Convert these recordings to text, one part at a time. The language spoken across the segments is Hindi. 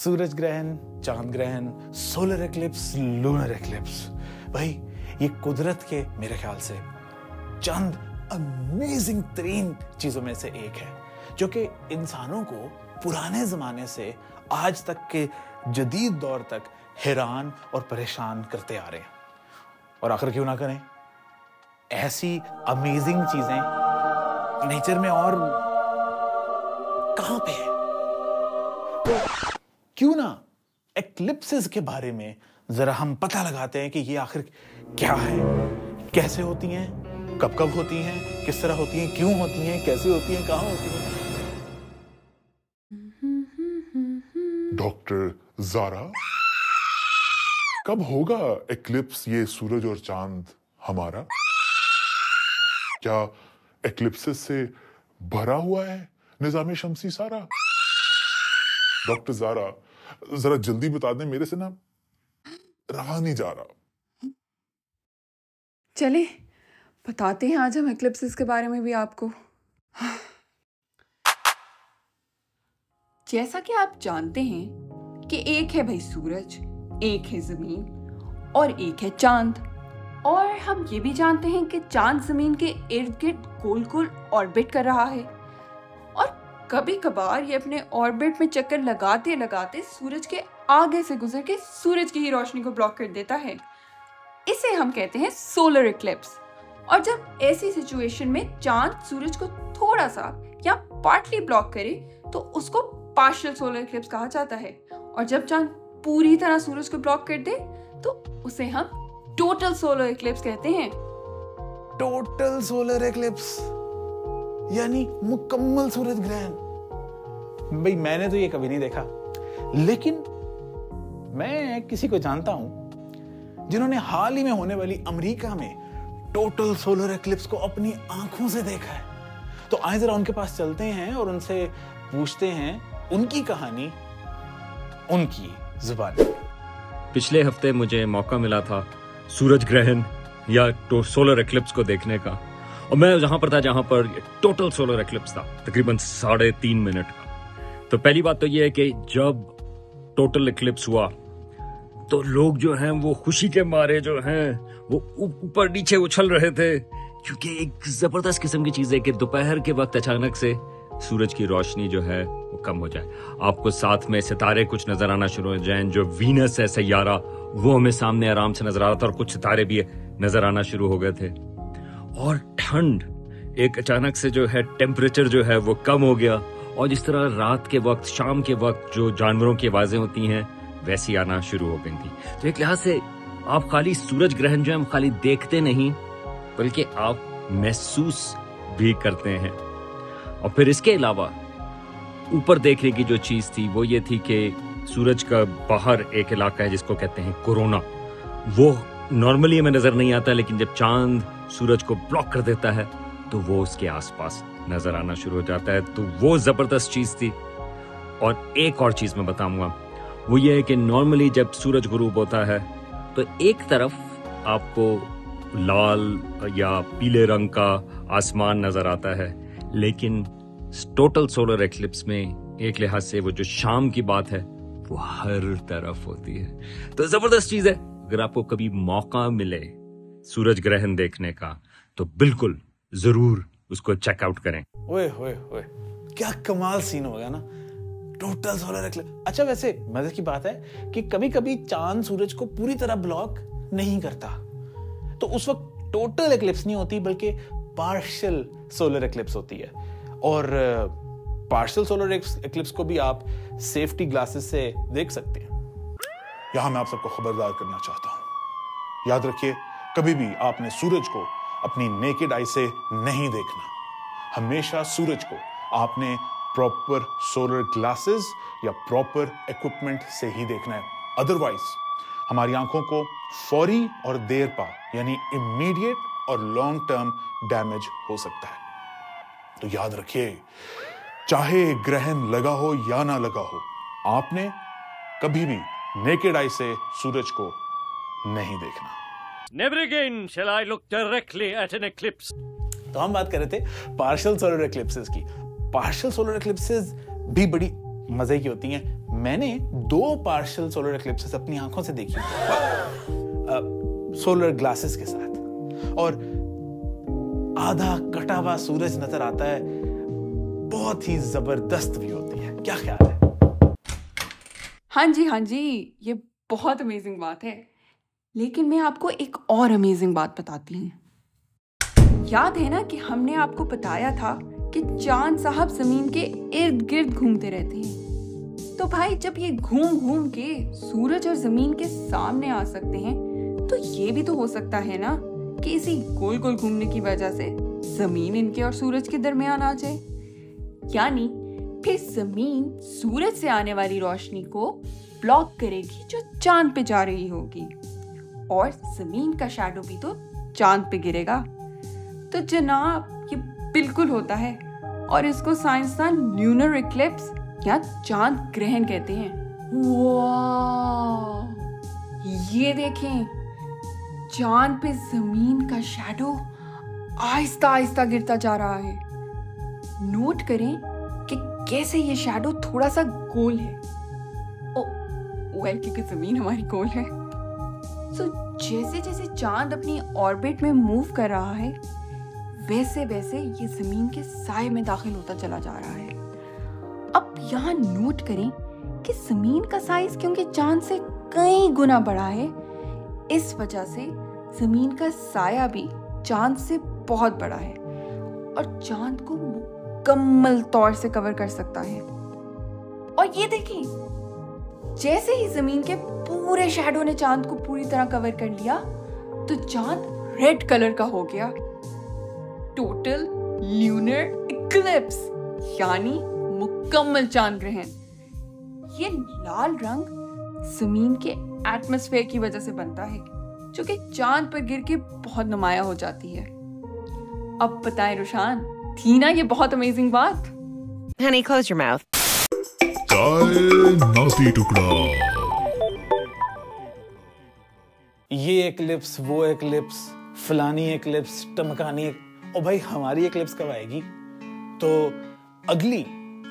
सूरज ग्रहण, चाँद ग्रहण सोलर एक्लिप्स लूनर एक्लिप्स भाई, ये कुदरत के मेरे ख्याल से चंद अमेजिंग तरीन चीज़ों में से एक है, जो कि इंसानों को पुराने जमाने से आज तक के जदीद दौर तक हैरान और परेशान करते आ रहे हैं। और आखिर क्यों ना करें? ऐसी अमेजिंग चीज़ें नेचर में और कहाँ पे है? तो क्यों ना एक्लिप्सिस के बारे में जरा हम पता लगाते हैं कि ये आखिर क्या है? कैसे होती हैं? कब कब होती हैं? किस तरह होती हैं? क्यों होती हैं? कैसे होती हैं? कहाँ होती हैं? डॉक्टर जारा, कब होगा एक्लिप्स ये सूरज और चाँद हमारा? क्या एक्लिप्सिस से भरा हुआ है निज़ाम शमसी सारा? डॉक्टर जारा जरा जल्दी बता दें मेरे से ना रहा नहीं जा रहा। चले बताते हैं आज हम एक्लिप्सिस के बारे में भी आपको। जैसा कि आप जानते हैं कि एक है भाई सूरज एक है ज़मीन और एक है चाँद। और हम ये भी जानते हैं कि चाँद ज़मीन के इर्द गिर्द गोल गोल ऑर्बिट कर रहा है। कभी कभार ये अपने ऑर्बिट में चक्कर लगाते लगाते सूरज के आगे से गुजर के सूरज की ही रोशनी को ब्लॉक कर देता है। इसे हम कहते हैं सोलर इक्लिप्स और जब ऐसी सिचुएशन में चाँद सूरज को थोड़ा सा या पार्टली ब्लॉक करे तो उसको पार्शियल सोलर इक्लिप्स कहा जाता है। और जब चाँद पूरी तरह सूरज को ब्लॉक कर दे तो उसे हम टोटल सोलर इक्लिप्स कहते हैं। टोटल सोलर एक्लिप्स यानी मुकम्मल सूरज ग्रहण। भाई मैंने तो ये कभी नहीं देखा। लेकिन मैं किसी को जानता हूँ जिन्होंने हाल ही में होने वाली अमेरिका में टोटल सोलर एक्लिप्स को अपनी आँखों से देखा है। तो आए जरा उनके पास चलते हैं और उनसे पूछते हैं उनकी कहानी उनकी ज़ुबान। पिछले हफ़्ते मुझे मौका मिला था सूरज ग्रहण या तो सोलर एक्लिप्स को देखने का। और मैं जहाँ पर था, जहाँ पर टोटल सोलर एक्लिप्स था, तकरीबन साढ़े तीन मिनट का। तो पहली बात तो यह है कि जब टोटल एक्लिप्स हुआ तो लोग जो हैं, वो खुशी के मारे जो हैं, वो ऊपर नीचे उछल रहे थे, क्योंकि एक ज़बरदस्त किस्म की चीज़ है कि दोपहर के वक्त अचानक से सूरज की रोशनी जो है, वो कम हो जाए। आपको साथ में सितारे कुछ नज़र आना शुरू हो जाए, जो वीनस है सैारा वो हमें सामने आराम से नज़र आ रहा था और कुछ सितारे भी नज़र आना शुरू हो गए थे। और ठंड, एक अचानक से जो है टेम्परेचर जो है वो कम हो गया। और जिस तरह रात के वक्त, शाम के वक्त जो जानवरों की आवाज़ें होती हैं, वैसी आना शुरू हो गई थी। तो एक लिहाज से आप खाली सूरज ग्रहण जो है हम खाली देखते नहीं, बल्कि आप महसूस भी करते हैं। और फिर इसके अलावा ऊपर देखने की जो चीज़ थी, वो ये थी कि सूरज का बाहर एक इलाका है जिसको कहते हैं कोरोना। वो नॉर्मली हमें नज़र नहीं आता, लेकिन जब चाँद सूरज को ब्लॉक कर देता है तो वो उसके आसपास नज़र आना शुरू हो जाता है। तो वो ज़बरदस्त चीज़ थी। और एक और चीज़ मैं बताऊँगा। वो ये है कि नॉर्मली जब सूरज गुरूब होता है तो एक तरफ़ आपको लाल या पीले रंग का आसमान नज़र आता है। लेकिन टोटल सोलर एक्लिप्स में एक लिहाज से वो जो शाम की बात है, वो हर तरफ़ होती है। तो ज़बरदस्त चीज़ है। अगर आपको कभी मौका मिले सूरज ग्रहण देखने का तो बिल्कुल ज़रूर उसको चेकआउट करें। ओए ओए ओए क्या कमाल सीन होगा ना। टोटल सोलर एक्लिप्स अच्छा वैसे मज़े की बात है कि कभी कभी चाँद सूरज को पूरी तरह ब्लॉक नहीं करता। तो उस वक्त टोटल एक्लिप्स नहीं होती बल्कि पार्शियल सोलर एक्लिप्स होती है। और पार्शियल सोलर एक्लिप्स को भी आप सेफ्टी ग्लासेस से देख सकते हैं। यहाँ मैं आप सबको खबरदार करना चाहता हूँ। याद रखिए कभी भी आपने सूरज को अपनी नेकेड आई से नहीं देखना। हमेशा सूरज को आपने प्रॉपर सोलर ग्लासेस या प्रॉपर इक्विपमेंट से ही देखना है। अदरवाइज़ हमारी आँखों को फौरी और देर पा, यानी इमीडिएट और लॉन्ग टर्म डैमेज हो सकता है। तो याद रखिए, चाहे ग्रहण लगा हो या ना लगा हो, आपने कभी भी नेकेड आई से सूरज को नहीं देखना। Never again shall I look directly at an eclipse. तो हम बात कर रहे थे पार्शियल सोलर एक्लिप्सेस की। पार्शियल सोलर एक्लिप्सेस भी बड़ी मज़े की होती हैं। मैंने दो पार्शियल सोलर एक्लिप्सेस अपनी आँखों से देखी सोलर ग्लासेस के साथ। और आधा कटा हुआ सूरज नज़र आता है। बहुत ही ज़बरदस्त भी होती है। क्या ख्याल है? हाँ जी हाँ जी ये बहुत अमेजिंग बात है। लेकिन मैं आपको एक और अमेजिंग बात बताती हूँ। याद है ना कि हमने आपको बताया था कि चाँद साहब ज़मीन के इर्द गिर्द घूमते रहते हैं। तो भाई जब ये घूम घूम के सूरज और ज़मीन के सामने आ सकते हैं तो ये भी तो हो सकता है ना कि इसी गोल गोल घूमने की वजह से ज़मीन इनके और सूरज के दरमियान आ जाए। यानी फिर ज़मीन सूरज से आने वाली रोशनी को ब्लॉक करेगी जो चाँद पे जा रही होगी। और ज़मीन का शैडो भी तो चाँद पे गिरेगा। तो जनाब, ये बिल्कुल होता है। और इसको साइंसदान ल्यूनर इक्लिप्स या चाँद ग्रहण कहते हैं। ये देखें, चाँद पे ज़मीन का शैडो आहिस्ता आहिस्ता गिरता जा रहा है। नोट करें कि कैसे ये शैडो थोड़ा सा गोल है। ओ वेल क्योंकि ज़मीन हमारी गोल है। सो जैसे जैसे चाँद अपनी ऑर्बिट में मूव कर रहा है, वैसे वैसे ये ज़मीन के साय में दाखिल होता चला जा रहा है। अब यहाँ नोट करें कि ज़मीन का साइज़ क्योंकि चाँद से कई गुना बड़ा है, इस वजह से ज़मीन का साया भी चाँद से बहुत बड़ा है और चाँद को मुकम्मल तौर से कवर कर सकता है। और ये देखें जैसे ही ज़मीन के पूरे शेडो ने चाँद को पूरी तरह कवर कर लिया तो चाँद रेड कलर का हो गया। टोटल ल्यूनर इक्लिप्स यानी मुकम्मल चाँद ग्रहण। ये लाल रंग ज़मीन के एटमॉस्फेयर की वजह से बनता है जो कि चाँद पर गिर के बहुत नुमाया हो जाती है। अब बताएँ रुशान थी ना ये बहुत अमेजिंग बात। Honey, close your mouth. नाती टुकड़ा। ये एक्लिप्स वो एक्लिप्स फलानी एक्लिप्स टमकानी एक ओ भाई हमारी एक्लिप्स कब आएगी? तो अगली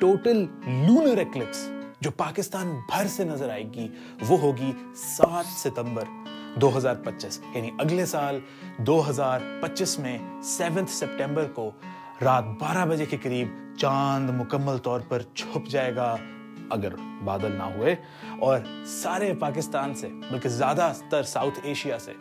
टोटल लूनर एक्लिप्स जो पाकिस्तान भर से नज़र आएगी, वो होगी 7 सितंबर 2025 यानी अगले साल 2025 में 7 सितंबर को रात 12 बजे के करीब चाँद मुकम्मल तौर पर छुप जाएगा। अगर बादल ना हुए और सारे पाकिस्तान से, बल्कि ज़्यादातर साउथ एशिया से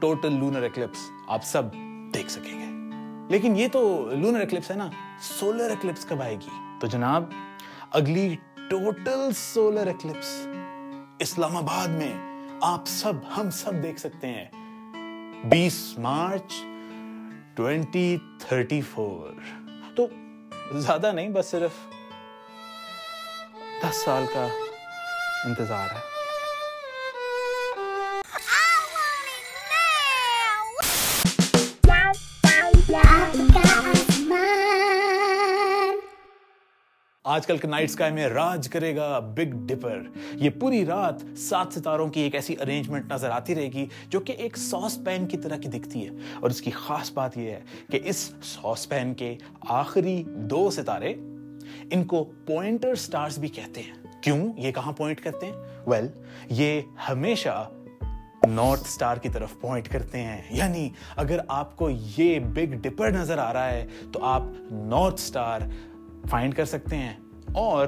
टोटल लूनर एक्लिप्स आप सब देख सकेंगे। लेकिन ये तो लूनर एक्लिप्स है ना सोलर एक्लिप्स कब आएगी? तो जनाब, अगली टोटल सोलर एक्लिप्स इस्लामाबाद में आप सब, हम सब देख सकते हैं। 20 मार्च 2034 तो ज़्यादा नहीं, बस सिर्फ़ दस साल का इंतज़ार है। आजकल के नाइट स्काई में राज करेगा बिग डिपर। ये पूरी रात सात सितारों की एक ऐसी अरेंजमेंट नज़र आती रहेगी जो कि एक सॉस पैन की तरह की दिखती है। और इसकी खास बात यह है कि इस सॉस पैन के आखिरी दो सितारे इनको पॉइंटर स्टार्स भी कहते हैं। क्यों? ये कहाँ पॉइंट करते हैं? वेल well, ये हमेशा नॉर्थ स्टार की तरफ़ पॉइंट करते हैं। यानी अगर आपको ये बिग डिपर नज़र आ रहा है तो आप नॉर्थ स्टार फाइंड कर सकते हैं। और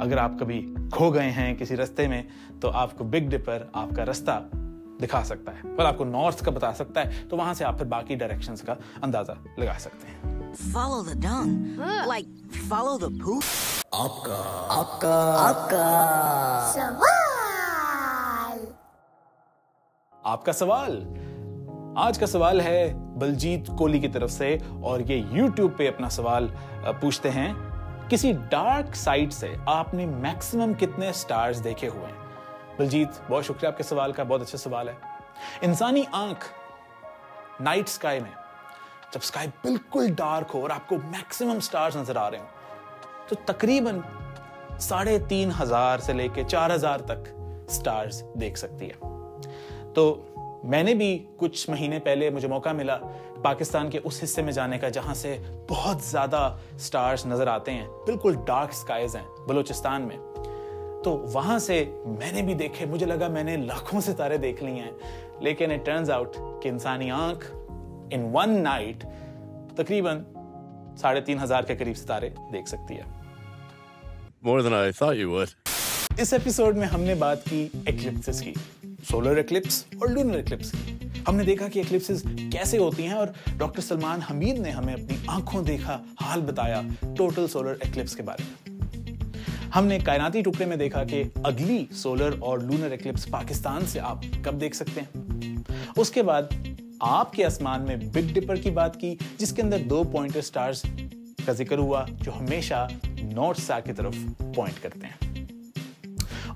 अगर आप कभी खो गए हैं किसी रास्ते में तो आपको बिग डिपर आपका रास्ता दिखा सकता है। पर आपको नॉर्थ का बता सकता है तो वहाँ से आप फिर बाकी डायरेक्शंस का अंदाज़ा लगा सकते हैं। Follow the dung. Like, follow the poop. आपका आपका सवाल। आज का सवाल है बलजीत कोहली की तरफ़ से और ये YouTube पे अपना सवाल पूछते हैं। किसी डार्क साइड से आपने मैक्सिमम कितने स्टार्स देखे हुए हैं? बलजीत बहुत शुक्रिया आपके सवाल का बहुत अच्छा सवाल है। इंसानी आँख नाइट स्काई में जब स्काई बिल्कुल डार्क हो और आपको मैक्सिमम स्टार्स नज़र आ रहे हो तो तकरीबन साढ़े तीन हज़ार से लेके चार हज़ार तक स्टार्स देख सकती है। तो मैंने भी कुछ महीने पहले मुझे मौका मिला पाकिस्तान के उस हिस्से में जाने का, जहाँ से बहुत ज़्यादा स्टार्स नज़र आते हैं। बिल्कुल डार्क स्काइज हैं बलूचिस्तान में। तो वहाँ से मैंने भी देखे, मुझे लगा मैंने लाखों सितारे देख लिए हैं, लेकिन इट टर्न्स आउट कि इंसानी आँख इन वन नाइट तकरीबन साढ़े तीन हज़ार के करीब सितारे देख सकती है। More than I thought you would. इस एपिसोड में हमने बात की एक्लिप्सिस की सोलर एक्लिप्स और लूनर एक्लिप्स की। हमने देखा कि एक्लिप्सिस कैसे होती हैं और डॉक्टर सलमान हमीद ने हमें अपनी आँखों देखा हाल बताया टोटल सोलर एक्लिप्स के बारे में। हमने कायनाती टुकड़े में देखा कि अगली सोलर और लूनर एक्लिप्स पाकिस्तान से आप कब देख सकते हैं। उसके बाद आपके आसमान में बिग डिपर की बात की, जिसके अंदर दो पॉइंटर स्टार्स का ज़िक्र हुआ, जो हमेशा नॉर्थ स्टार की तरफ़ पॉइंट करते हैं।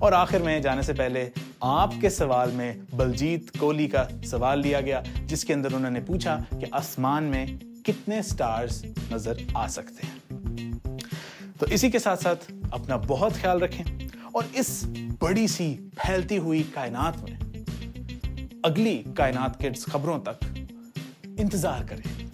और आखिर में जाने से पहले आपके सवाल में बलजीत कोहली का सवाल लिया गया, जिसके अंदर उन्होंने पूछा कि आसमान में कितने स्टार्स नज़र आ सकते हैं। तो इसी के साथ साथ अपना बहुत ख्याल रखें और इस बड़ी सी फैलती हुई कायनात में अगली कायनात किड्स खबरों तक इंतज़ार करें।